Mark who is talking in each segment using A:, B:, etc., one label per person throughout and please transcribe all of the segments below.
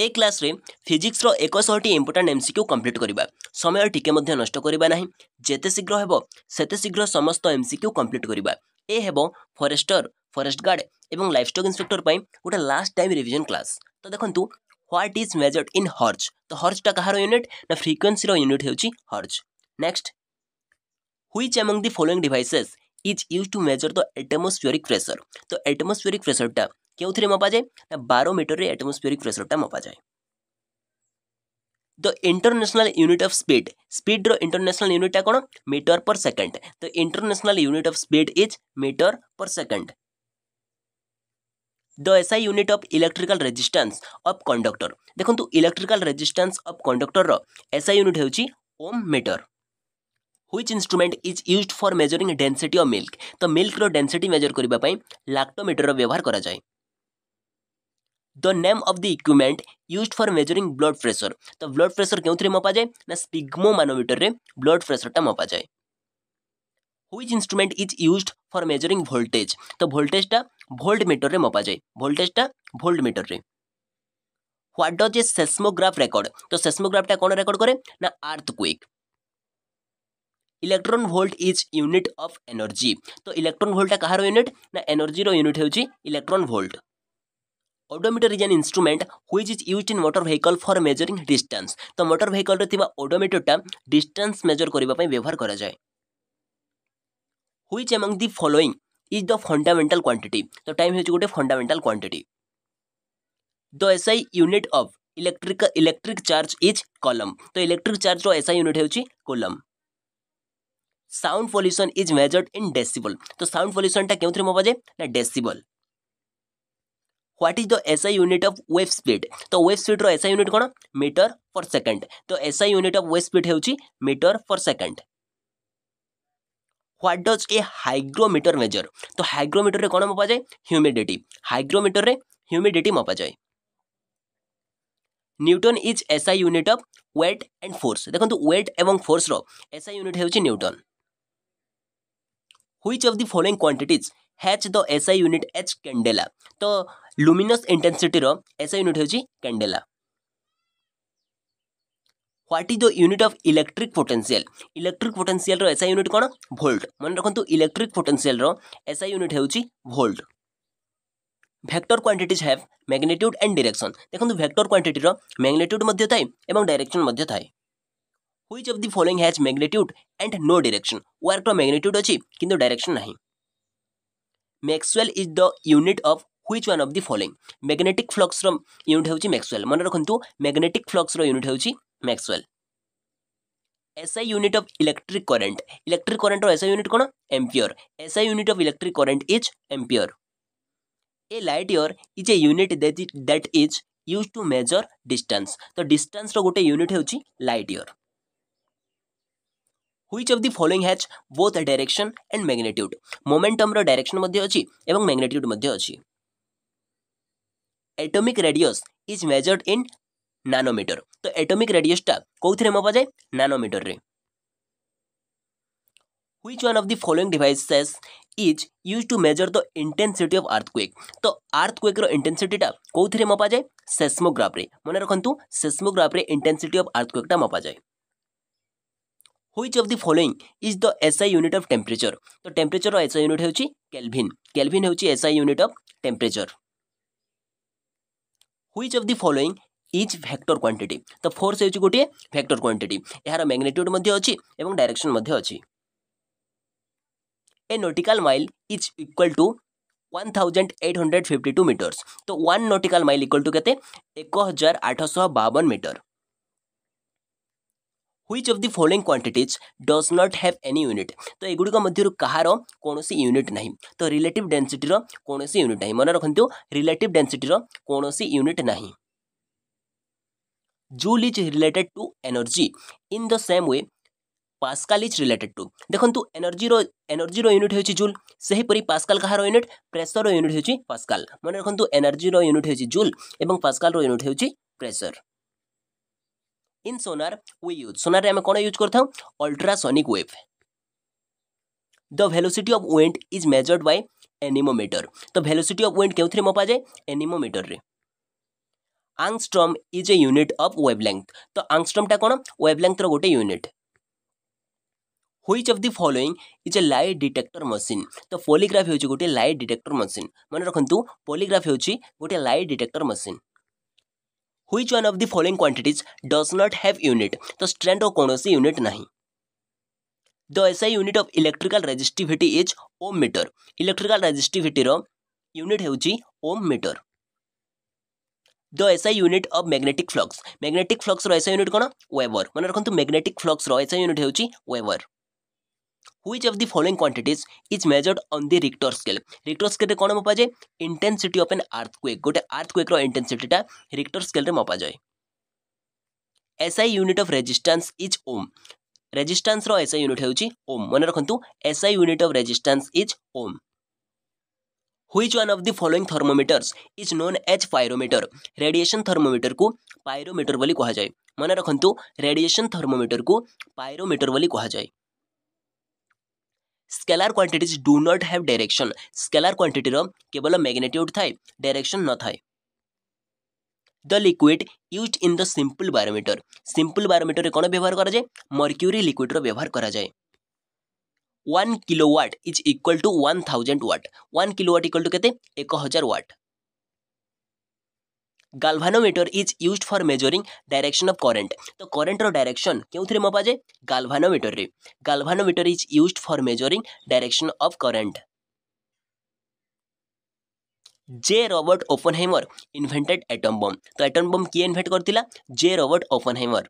A: ଏ କ୍ଲାସ୍ରେ ଫିଜିକ୍ସର ଏକ ଶହଟି ଇମ୍ପୋର୍ଟାଣ୍ଟ ଏମ୍ସିକ୍ୟୁ କମ୍ପ୍ଲିଟ୍ କରିବା ସମୟ ଟିକେ ମଧ୍ୟ ନଷ୍ଟ କରିବା ନାହିଁ ଯେତେ ଶୀଘ୍ର ହେବ ସେତେ ଶୀଘ୍ର ସମସ୍ତ ଏମ୍ସିକ୍ୟୁ କମ୍ପ୍ଲିଟ୍ କରିବା ଏ ହେବ ଫରେଷ୍ଟର ଫରେଷ୍ଟ ଗାର୍ଡ଼ ଏବଂ ଲାଇଫଷ୍ଟକ୍ ଇନ୍ସପେକ୍ଟର ପାଇଁ ଗୋଟେ ଲାଷ୍ଟ ଟାଇମ୍ ରିଭିଜନ୍ କ୍ଲାସ୍ ତ ଦେଖନ୍ତୁ what is measured in hertz ତ ହର୍ଜଟା କାହାର ୟୁନିଟ୍ ନା ଫ୍ରିକ୍ୱେନ୍ସିର ୟୁନିଟ୍ ହେଉଛି hertz next which among the following devices is use to measure the atmospheric pressure তো অ্যাটমোস্ফিয়রিক প্রেসরটা क्योंकि मपा जाए बार मीटर एटमोस्फिरिक प्रेसरटा मपा जाए the international unit of speed speed रो इंटरनेशनल यूनिटा कौन मीटर पर सेकंड तो international unit of speed is metre per second the SI unit of electrical resistance of conductor देखो इलेक्ट्रिकल रेजिस्टेंस ऑफ कंडक्टर रो SI unit हूँ ohm metre which instrument is use for measuring density of milk तो milk रो density measure करने lactometer व्यवहार कराए the name of the equipment use for measuring blood pressure तो blood pressure क्यों मपाए ना स्पिग्मो मानोमिटर में ब्लड प्रेसरटा मपाए which instrument is used for measuring voltage তো ভোল্টেজটা ভোল্ট মিটরে মপা যায় ভোল্টেজটা ভোল্ট মিটরে what does a seismograph record তো সেসমোগ্রাফটা কোন রেকর্ড করে না earthquake electron volt is unit of energy তো ইলেকট্রন ভোল্টটা কাহার ইউনিট না এনর্জির ইউনিট হচ্ছে electron volt odometer is an instrument which is used in motor vehicle for measuring distance तो मोटर vehicle রে থিবা odometer টা distance measure করিবা পাই ব্যবহার করা যায় which among the following is the fundamental quantity তো টাইম হচ্ছে গোটে fundamental quantity the SI unit of electric electric charge is coulomb তো electric charge ro SI unit হচ্ছে coulomb sound pollution is measured in decibel তো sound পলিউশনটা কেউথে মপা what is the SI unit of wave speed तो, तो, तो, तो वेव स्पीड रो एसआई यूनिट कौन मीटर पर सेकंड तो SI unit of wave speed हेउची metre per second what does a hygrometer measure तो हाइग्रोमीटर रे कोन मपा जाए ह्यूमिडिटी हाइग्रोमीटर में ह्यूमिडिटी मपा जाए newton is SI unit of weight and force देखो वेट एवं फोर्स रो एसआई यूनिट हेउची newton which of the following quantities has the SI unit as candela তো লুমিনস ইন্টেনসিটির এসআই ইউনিট হচ্ছে candela what is the unit of electric potential electric পোটেনসিয়ালর SI unit কোণ volt মনে রাখতু ইলেকট্রিক পোটেনসিয়ালর এসআই ইউনিট হচ্ছে volt vector quantities have magnitude and direction দেখুন ভেক্টর কোয়ান্টিটির ম্যাগনেটিউড মধ্যে থাকে এবং ডাইরেকশন মধ্যে থাকে which of the following has magnitude and no direction ওয়ার্কর ম্যাগনেটিউড অছি কিন্তু ডাইরেকশন ନାହିଁ Maxwell is the unit of which one of the following magnetic ଫ୍ଲକ୍ସର ୟୁନିଟ୍ ହେଉଛି ମ୍ୟାକ୍ସୱେଲ୍ ମନେ ରଖନ୍ତୁ ମ୍ୟାଗ୍ନେଟିକ୍ ଫ୍ଲକ୍ସର ୟୁନିଟ୍ ହେଉଛି Maxwell SI unit of electric current electric current और एसआई यूनिट कौन ampere SI unit of electric current is ampere a light year is a unit that is use to measure distance तो distance रो गोटे unit हूँ light year हुई of the following has both direction and magnitude magnitude direction अच्छी magnitude ଅଛି ଏବଂ radius is measured in nanometre तो atomic रेडियसटा कौन मपा जाए नानोमीटर रे which one of the following devices is use to measure the intensity of earthquake तो आर्थक्वेक्र इंटेनसीटा कौन मपा जाए सेस्मोग्राफ्रे मन रखुद सेस्मोग्राफ्रे इंटेनसीट अफ आर्थक्वेक्टा मपा जाए which of the following is the SI unit of temperature तो टेम्परेचर एसआई यूनिट हूँ कैलभिन कैलभिन हूँ SI unit of temperature which of the following is vector quantity तो फोर्स हूँ गोटे भैक्टर क्वांटिटी यार मैग्नेट्यूड अच्छी डायरेक्शन अच्छी a nautical mile is equal to one thousand eight hundred fifty two metres तो one nautical mile equal to के एक हजार आठश बावन मीटर हुई of the following quantities does not have any unit तो एगुड़िक मध्य कहार कौन यूनिट ना तो रिलेटिव डेनसीटर कौन यूनिट ना मन रखु रिलेटिव डेनसीटर कौन यूनिट ना joule is related to energy in the same way pascal is related to देखो एनर्जी एनर्जी यूनिट हो जूल से हीपरी पास्काल कहार यूनिट प्रेसर यूनिट हो पास्काल मन रखु एनर्जी यूनिट हो जूल और पास्काल यूनिट हो pressure in sonar we use sonar आम कौन यूज करता ultrasonic wave the velocity of wind is measured by anemometer तो भेलोसीटी अफ ओएंट क्यों मपा जाए एनिमोमीटर रे angstrom is a unit of wavelength तो आंगस्ट्रमटा कौन वेवलेंथर गोटे unit which of the following is a light detector machine तो पोलीग्राफ हूँ गोटे लाइट डिटेक्टर मशीन मन रखुद पोलीग्राफ हूँ गोटे light detector machine which one of the following quantities does not have unit तो स्ट्रेंथ और कौन सी यूनिट नहीं the SI unit of electrical resistivity is ohm metre electrical रेजिस्टिविटर unit home metre the SI unit of magnetic flux magnetic flux SI unit कौन weber मैंने रखुद magnetic flux SI unit होवर which of the following quantities is measured on the Richter scale Richter scale कौन मपा जाए intensity of an आर्थ क्वेक् गोटे earthquake इंटेनसीटा रिक्टर स्केल मपा जाए SI unit of resistance is ohm resistance रो एसआई यूनिट होम मन रखु SI unit of resistance is ohm which one of the following thermometers is known as pyrometer radiation thermometer को pyrometer बोली कहुए मन रखु रेडिएशन थर्मोमीटर को pyrometer बोली कहुए scalar quantities do not have direction scalar କ୍ୱାଣ୍ଟିଟିର କେବଳ ମ୍ୟାଗ୍ନେଟ୍ୟୁଡ଼୍ ଥାଏ ଡାଇରେକ୍ସନ୍ ନଥାଏ the liquid use in the simple barometer simple ବାରୋମିଟରରେ କ'ଣ ବ୍ୟବହାର କରାଯାଏ ମର୍କ୍ୟୁରି ଲିକ୍ୱିଡ୍ର ବ୍ୟବହାର କରାଯାଏ one kilowatt is equal to one thousand watt one kilowatt equal to কেতে এক হাজার watt galvanometer is used for measuring direction of current ତ କରେଣ୍ଟର ଡାଇରେକ୍ସନ୍ କେଉଁଥିରେ ମପାଯାଏ ଗାଲଭାନୋମିଟରରେ galvanometer is used for measuring direction of current J Robert Oppenheimer invented atom bomb তো atom bomb কি ইনভেন্ট করছিলা J Robert Oppenheimer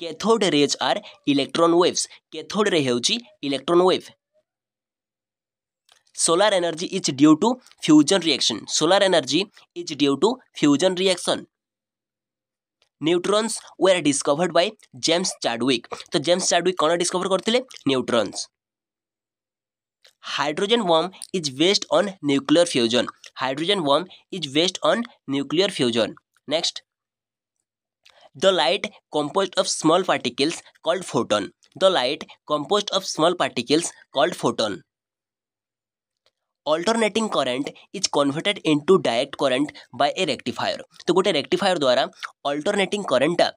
A: cathode rays are electron waves cathode ray হেউচি electron wave solar energy is due to fusion reaction. Solar energy is due to fusion reaction. Neutrons were discovered by James Chadwick. So James Chadwick कौन discover करते Neutrons. Hydrogen bomb is based on nuclear fusion. Hydrogen bomb is based on nuclear fusion. Next. The light composed of small particles called photon. The light composed of small particles called photon. Alternating current is converted into direct current by a rectifier तो गोटे rectifier द्वारा alternating करंटा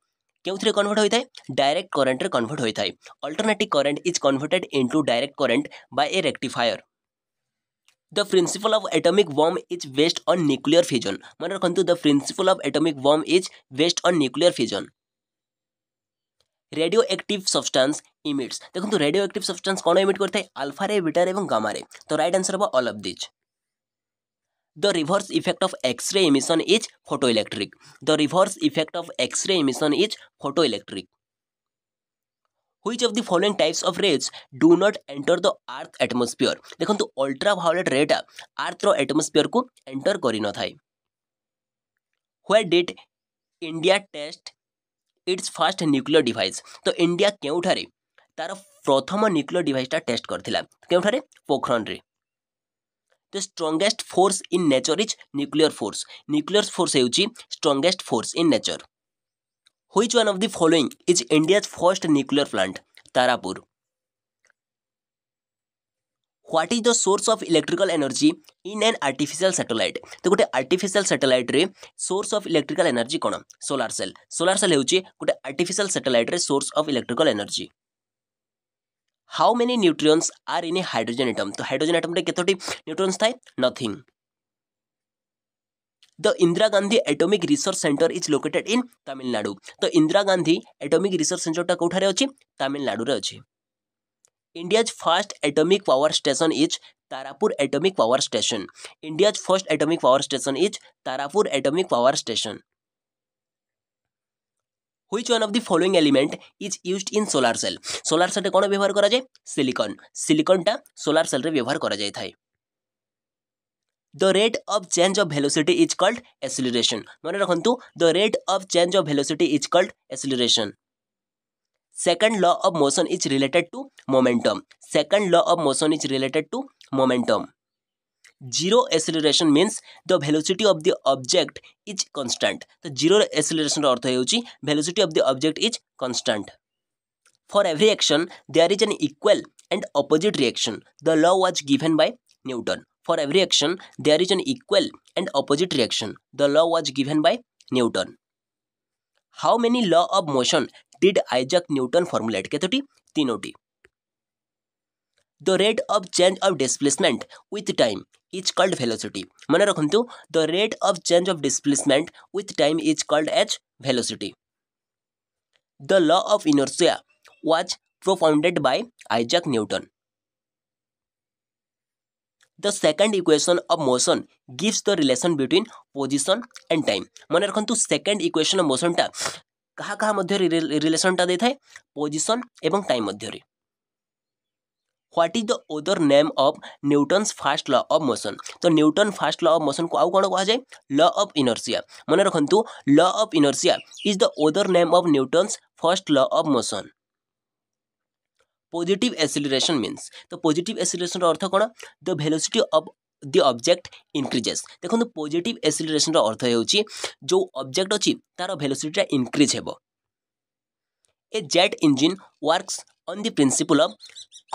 A: কেউথে convert होता है direct করেন্টরে convert होता है alternating current is converted into direct current by a rectifier the principle of atomic bomb is based on nuclear fission मन रखुद the principle of atomic bomb is based on nuclear fission radioactive substance emits দেখুন তো radioactive substance কোন emit করতে alpha ray beta ray এবং gamma ray তো right answer হবো all of these The reverse effect of X-ray emission is photoelectric. The reverse effect of X-ray emission is photoelectric. Which of the following types of rays do not enter the Earth atmosphere? দেখুন তো ultraviolet ray টা Earthর atmosphere কু enter করি নথাই। Where did India test its first nuclear device ତ India କେଉଁଠାରେ ତା'ର ପ୍ରଥମ ନ୍ୟୁକ୍ଲିୟର ଡିଭାଇସ୍ଟା ଟେଷ୍ଟ କରିଥିଲା କେଉଁଠାରେ ପୋଖରଣରେ the strongest force in nature is nuclear force nuclear force ହେଉଛି strongest force in nature which one of the following is India's first nuclear plant Tarapur what is the source of electrical energy in an artificial satellite তো গোটে artificial স্যাটেলাইট্রে source of electrical energy কোণ solar cell solar cell হচ্ছে গোটে artificial স্যাটেলাইট্রে source of electrical energy how many neutrons are in a hydrogen atom তো hydrogen আইটমরে কতটি নিউট্রিয়ন্স থাকে nothing The Indira Gandhi Atomic Research Center is located in Tamil Nadu. The Indira Gandhi Atomic Research Center টা কোঠারে আছে তামিলনাড়ুরে আছে India's first atomic power station is Tarapur Atomic Power Station. India's first atomic power station is Tarapur Atomic Power Station. Which one of the following element is used in solar cell solar সেলে কোণ ব্যবহার করা যায় silicon সিলিকনটা solar সেলে ব্যবহার করা যাই থাকে the rate of change of velocity is called acceleration मन रखु the rate of change of velocity is called acceleration second law of motion is related to momentum second law of motion is related to momentum zero acceleration means the velocity of the object is constant the zero acceleration অর্থ হেউচি velocity of the object is constant for every action there is an equal and opposite reaction the law was given by newton for every action there is an equal and opposite reaction the law was given by newton how many law of motion did Isaac Newton formulate केतोटी तीनोटी the rate of change of displacement with time is called velocity मन रखु the rate of change of displacement with time is called as velocity the law of inertia was propounded by Isaac Newton the second equation of motion gives the relation between position and time मन रखु second equation of motion टा କାହା କାହା ମଧ୍ୟରେ ରିଲେସନ୍ଟା ଦେଇଥାଏ position ଏବଂ time ମଧ୍ୟରେ what is the other name of Newton's first law of motion ତ ନ୍ୟୁଟନ୍ ଫାଷ୍ଟ ଲ ଅଫ୍ ମୋସନ୍କୁ ଆଉ କ'ଣ କୁହାଯାଏ ଲ ଅଫ୍ ଇନର୍ସିଆ ମନେ ରଖନ୍ତୁ law of inertia is the other name of Newton's first law of motion positive acceleration means তো positive অ্যাসিলেশনর অর্থ কোণ the velocity of the object increases ଦେଖନ୍ତୁ ପଜିଟିଭ୍ ଏସିଲେସନ୍ର ଅର୍ଥ ହେଉଛି ଯେଉଁ ଅବଜେକ୍ଟ ଅଛି ତା'ର ଭେଲୋସିଟିଟା ଇନକ୍ରିଜ୍ ହେବ a jet engine works on the principle of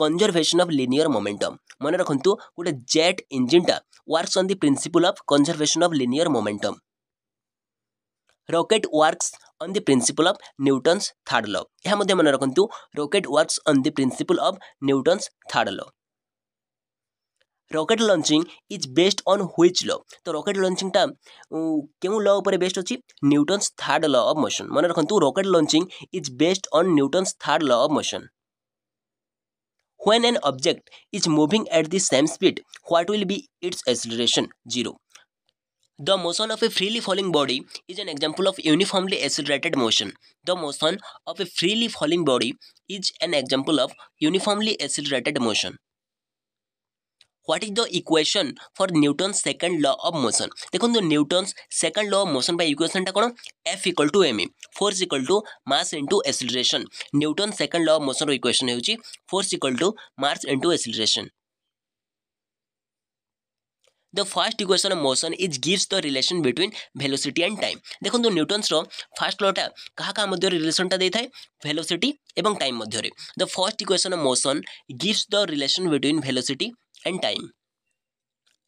A: conservation of linear momentum ମନେ ରଖନ୍ତୁ ଗୋଟେ ଜେଟ୍ ଇଞ୍ଜିନ୍ଟା works on the principle of conservation of linear momentum rocket works on the principle of Newton's third law ଏହା ମଧ୍ୟ ମନେ ରଖନ୍ତୁ rocket works on the principle of Newton's third law rocket launching is based on which law ତ rocket ଲଞ୍ଚିଂଟା କେଉଁ law ଉପରେ based ଅଛି Newton's third law of motion ମନେ ରଖନ୍ତୁ rocket launching is based on Newton's third law of motion when an object is moving at the same speed what will be its acceleration zero the motion of a freely falling body is an example of uniformly accelerated motion the motion of a freely falling body is an example of uniformly accelerated motion what is the equation for Newton second law of motion দেখুন Newton second law of motion বা ইকুয়েশনটা কোণ F equal to M E force equal to mass into acceleration Newton second law of motion equation হচ্ছে force equal to mass into acceleration the first equation of motion is gives the relation between velocity and time देखो Newton's first लटा क्या क्या रिलेसनटा दे था velocity और time मध्य the first equation of motion gives the relation between velocity and time.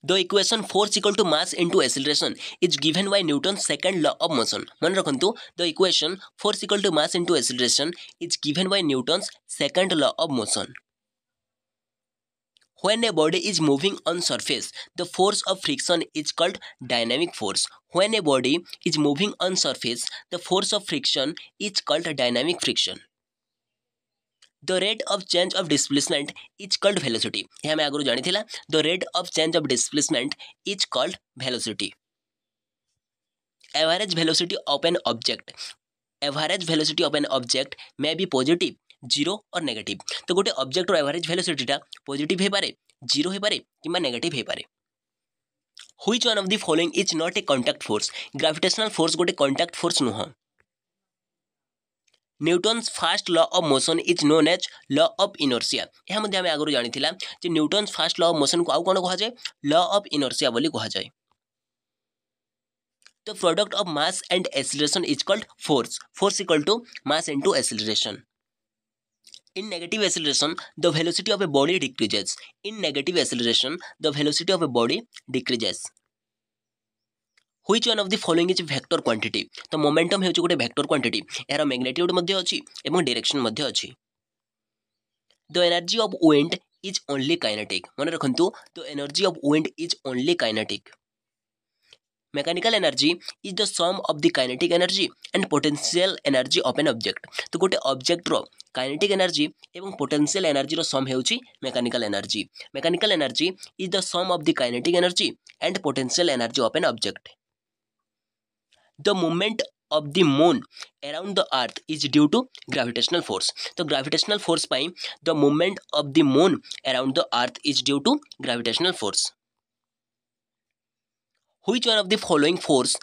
A: The equation force equal to mass into acceleration is given by Newton's second law of motion. मन the equation force equal to mass into acceleration is given by Newton's second law of motion. When a body is moving on surface, the force of friction is called dynamic force. When a body is moving on surface, the force of friction is called dynamic friction. The rate of change of displacement is called velocity ଏହା ଆମେ ଆଗରୁ ଜାଣିଥିଲା the rate of change of displacement is called velocity average velocity of an object average velocity of an object may be positive zero और negative तो गोटे अब्जेक्टर average भेलोसीटा पजिट हो पाए zero हो पारे कि नेगेटिव हो पाए which one of the following is not a contact force gravitational force गोटे कंटाक्ट फोर्स नुह Newton's first law of motion is known as law of inertia ଏହା ମଧ୍ୟ ଆମେ ଆଗରୁ ଜାଣିଥିଲା ଯେ ନ୍ୟୁଟନ୍ସ ଫାଷ୍ଟ ଲ ଅଫ୍ ମୋସନ୍କୁ ଆଉ କ'ଣ କୁହାଯାଏ ଲ ଅଫ୍ ଇନର୍ସିଆ ବୋଲି କୁହାଯାଏ the product of mass and acceleration is called force force equal to mass into acceleration In negative acceleration, the velocity of a body decreases. In negative acceleration, the velocity of a body decreases. Which one of the following is vector quantity तो momentum हो गए vector क्वांटीट यार magnitude अच्छी और direction अच्छी the energy of wind is only kinetic मन रखु the energy of wind is only kinetic mechanical energy is the sum of the kinetic energy and potential energy of an object तो गोटे अब्जेक्टर kinetic energy और potential energy sum हो mechanical energy mechanical energy is the sum of the kinetic energy and potential energy of an object the moment of the moon around the earth is due to gravitational force तो gravitational force पर the moment of the moon around the earth is due to gravitational force which one of the following force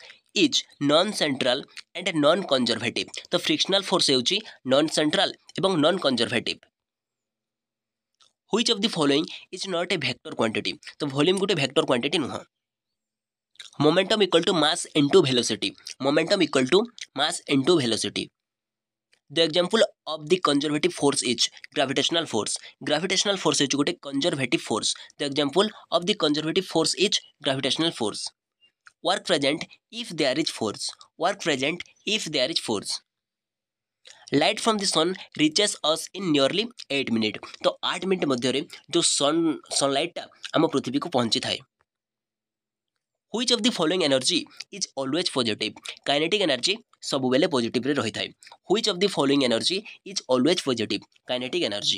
A: is non central and non conservative तो frictional force non central एवं non conservative which of the following is not a vector quantity तो volume गोटे vector quantity नुह momentum equal to mass into velocity momentum equal to mass into velocity the example of the conservative force is gravitational force gravitational force is गोटे conservative force the example of the conservative force is gravitational force work present if there is force work present if there is force light from the sun reaches us in nearly eight minute तो आठ minute मध्य जो सन सनलाइटा आम पृथ्वी को पहुंची थाए which of the following energy is always positive kinetic energy सब सबुबले पजिट्रे रही है which of the following energy is always positive kinetic energy